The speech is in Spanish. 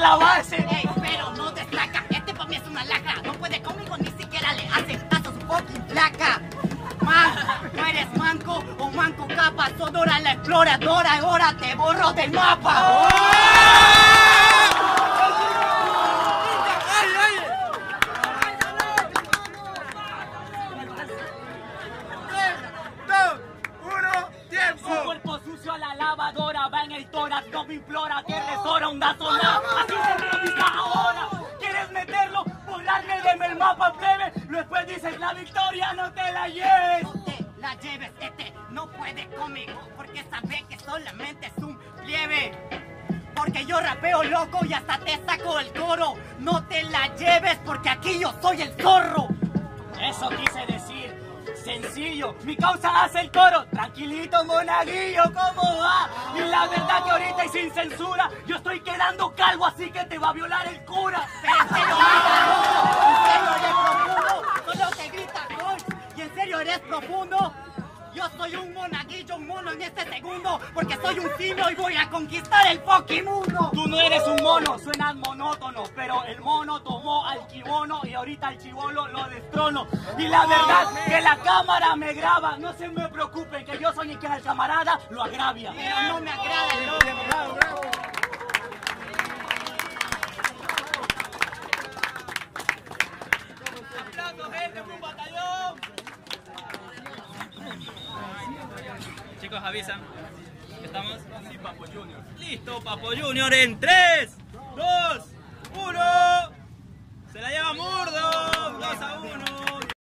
la base. Ey, pero no destaca. Este para mí es una lacra. No puede conmigo, ni siquiera le hace caso su fucking placa. Man, no eres manco o manco capa. Sonora la exploradora. Ahora te borro del mapa. Su cuerpo sucio a la lavadora, va en el tórax, no me implora, que resora una sola. Victoria, no te la lleves. No te la lleves, este no puede conmigo. Porque sabe que solamente es un plebe. Porque yo rapeo loco y hasta te saco el coro. No te la lleves porque aquí yo soy el zorro. Eso quise decir. Sencillo, mi causa hace el coro. Tranquilito, monaguillo, ¿cómo va? Y la verdad que ahorita y sin censura, yo estoy quedando calvo, así que te va a violar el cura en serio, en serio eres profundo. Solo te grita gol. Y en serio eres profundo. Yo soy un monaguillo, un mono en este segundo. Porque soy un simio y voy a conquistar el fucking mundo. Tú no eres un mono, suenas monótono, pero el mono tomó al chibono y ahorita al chibolo lo destrono. Y la verdad que la cámara me graba, no se me preocupen que yo soy el que al camarada lo agravia. Pero no me agrada el loco. Chicos, avisan. ¿Estamos? Sí, Papo Junior. Listo, Papo Junior en 3, 2, 1. Se la lleva Murdo. 2 a 1.